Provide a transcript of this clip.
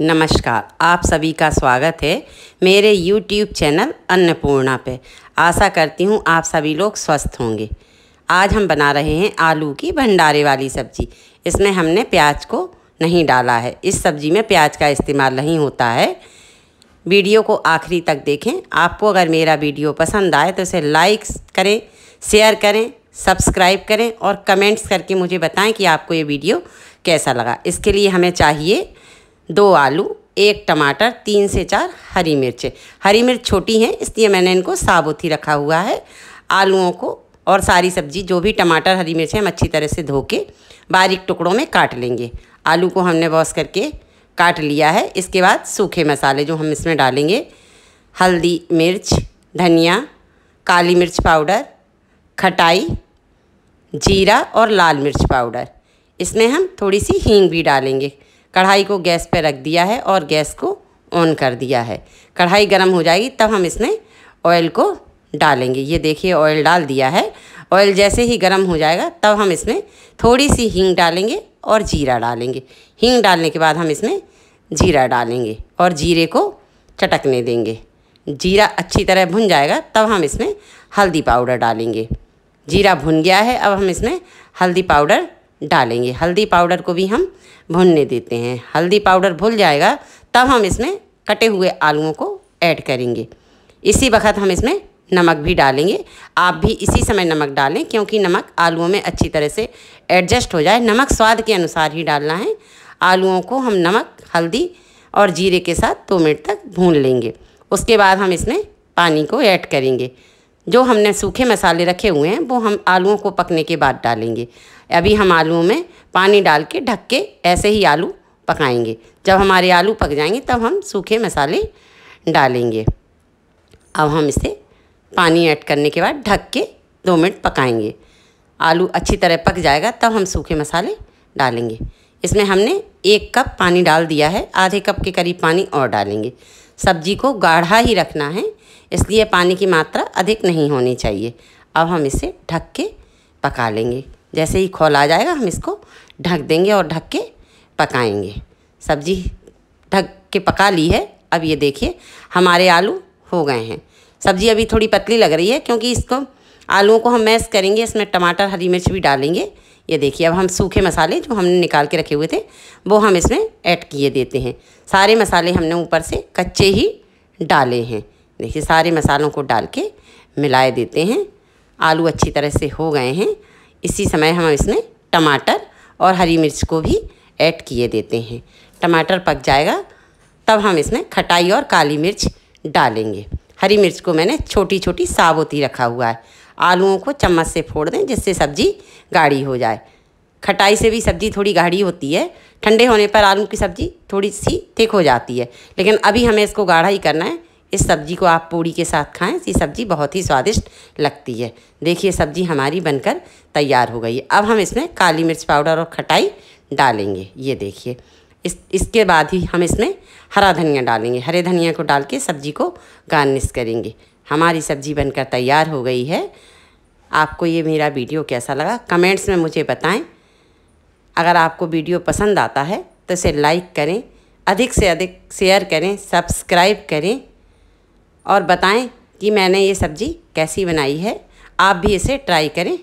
नमस्कार, आप सभी का स्वागत है मेरे YouTube चैनल अन्नपूर्णा पे। आशा करती हूँ आप सभी लोग स्वस्थ होंगे। आज हम बना रहे हैं आलू की भंडारे वाली सब्ज़ी। इसमें हमने प्याज को नहीं डाला है। इस सब्ज़ी में प्याज का इस्तेमाल नहीं होता है। वीडियो को आखिरी तक देखें। आपको अगर मेरा वीडियो पसंद आए तो इसे लाइक करें, शेयर करें, सब्सक्राइब करें और कमेंट्स करके मुझे बताएँ कि आपको ये वीडियो कैसा लगा। इसके लिए हमें चाहिए दो आलू, एक टमाटर, तीन से चार हरी मिर्च। हरी मिर्च छोटी हैं, इसलिए मैंने इनको साबुत ही रखा हुआ है। आलूओं को और सारी सब्ज़ी, जो भी टमाटर, हरी मिर्च हम अच्छी तरह से धो के बारीक टुकड़ों में काट लेंगे। आलू को हमने वॉश करके काट लिया है। इसके बाद सूखे मसाले जो हम इसमें डालेंगे, हल्दी मिर्च, धनिया, काली मिर्च पाउडर, खटाई, जीरा और लाल मिर्च पाउडर। इसमें हम थोड़ी सी हींग भी डालेंगे। कढ़ाई को गैस पर रख दिया है और गैस को ऑन कर दिया है। कढ़ाई गर्म हो जाएगी, तब हम इसमें ऑयल को डालेंगे। ये देखिए, ऑयल डाल दिया है। ऑयल जैसे ही गर्म हो जाएगा, तब हम इसमें थोड़ी सी हींग डालेंगे और जीरा डालेंगे। हींग डालने के बाद हम इसमें जीरा डालेंगे और जीरे को चटकने देंगे। जीरा अच्छी तरह भुन जाएगा, तब हम इसमें हल्दी पाउडर डालेंगे। जीरा भुन गया है, अब हम इसमें हल्दी पाउडर डालेंगे। हल्दी पाउडर को भी हम भुनने देते हैं। हल्दी पाउडर भुल जाएगा, तब हम इसमें कटे हुए आलूओं को ऐड करेंगे। इसी वक्त हम इसमें नमक भी डालेंगे। आप भी इसी समय नमक डालें, क्योंकि नमक आलूओं में अच्छी तरह से एडजस्ट हो जाए। नमक स्वाद के अनुसार ही डालना है। आलूओं को हम नमक, हल्दी और जीरे के साथ दो मिनट तक भून लेंगे। उसके बाद हम इसमें पानी को ऐड करेंगे। जो हमने सूखे मसाले रखे हुए हैं, वो हम आलूओं को पकने के बाद डालेंगे। अभी हम आलूओं में पानी डाल के ढक के ऐसे ही आलू पकाएँगे। जब हमारे आलू पक जाएँगे, तब हम सूखे मसाले डालेंगे। अब हम इसे पानी ऐड करने के बाद ढक के दो मिनट पकाएँगे। आलू अच्छी तरह पक जाएगा, तब हम सूखे मसाले डालेंगे। इसमें हमने एक कप पानी डाल दिया है, आधे कप के करीब पानी और डालेंगे। सब्ज़ी को गाढ़ा ही रखना है, इसलिए पानी की मात्रा अधिक नहीं होनी चाहिए। अब हम इसे ढक के पका लेंगे। जैसे ही खोल आ जाएगा, हम इसको ढक देंगे और ढक के पकाएँगे। सब्ज़ी ढक के पका ली है। अब ये देखिए, हमारे आलू हो गए हैं। सब्ज़ी अभी थोड़ी पतली लग रही है क्योंकि इसको आलूओं को हम मैश करेंगे, इसमें टमाटर, हरी मिर्च भी डालेंगे। ये देखिए, अब हम सूखे मसाले जो हमने निकाल के रखे हुए थे, वो हम इसमें ऐड किए देते हैं। सारे मसाले हमने ऊपर से कच्चे ही डाले हैं। देखिए, सारे मसालों को डाल के मिलाए देते हैं। आलू अच्छी तरह से हो गए हैं। इसी समय हम इसमें टमाटर और हरी मिर्च को भी ऐड किए देते हैं। टमाटर पक जाएगा, तब हम इसमें खटाई और काली मिर्च डालेंगे। हरी मिर्च को मैंने छोटी छोटी साबुत रखा हुआ है। आलूओं को चम्मच से फोड़ दें जिससे सब्ज़ी गाढ़ी हो जाए। खटाई से भी सब्ज़ी थोड़ी गाढ़ी होती है। ठंडे होने पर आलू की सब्ज़ी थोड़ी सी थिक हो जाती है। लेकिन अभी हमें इसको गाढ़ा ही करना है। इस सब्ज़ी को आप पूड़ी के साथ खाएँ, ये सब्ज़ी बहुत ही स्वादिष्ट लगती है। देखिए, सब्ज़ी हमारी बनकर तैयार हो गई है। अब हम इसमें काली मिर्च पाउडर और खटाई डालेंगे, ये देखिए। इस, इसके बाद ही हम इसमें हरा धनिया डालेंगे। हरे धनिया को डाल के सब्ज़ी को गार्निश करेंगे। हमारी सब्ज़ी बनकर तैयार हो गई है। आपको ये मेरा वीडियो कैसा लगा, कमेंट्स में मुझे बताएँ। अगर आपको वीडियो पसंद आता है तो इसे लाइक करें, अधिक से अधिक शेयर करें, सब्सक्राइब करें। और बताएँ कि मैंने ये सब्ज़ी कैसी बनाई है। आप भी इसे ट्राई करें।